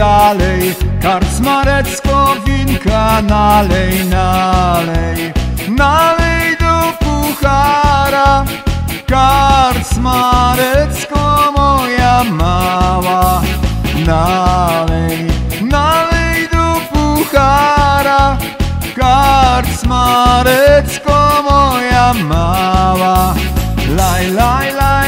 dalej Karcmarecko winka nalej, nalej. Nalej do puchara Karcmarecko moja mała. Nalej, nalej do puchara Karcmarecko moja mała. Laj, laj, laj,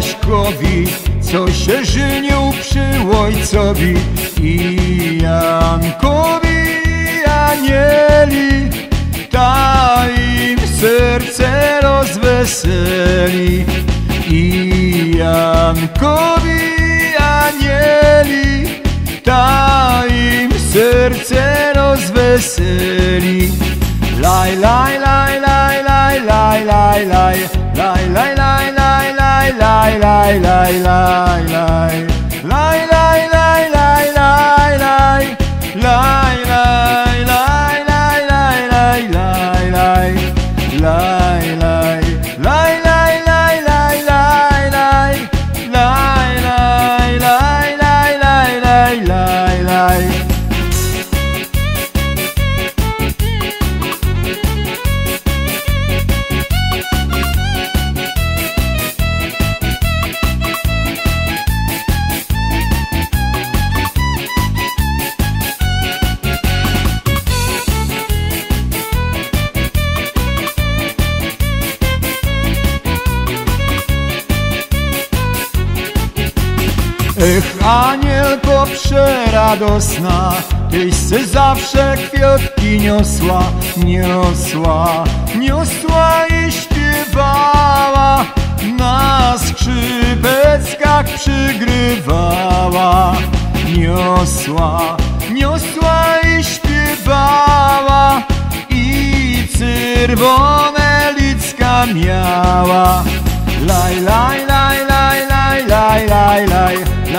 Jaśkowi, co się żynił przy ojcowi i Jankowi anieli, ta im serce rozweseli i Jankowi anieli, ta im serce rozweseli. Laj, laj, laj, laj, laj, laj, laj, laj, laj, laj, laj, laj, lay lay lay Ech, anielko przeradosna, Tyś se zawsze kwiatki niosła, niosła, niosła i śpiewała, na skrzypeckach przygrywała. Niosła, niosła i śpiewała, i czerwone licka miała. Laj, laj, laj,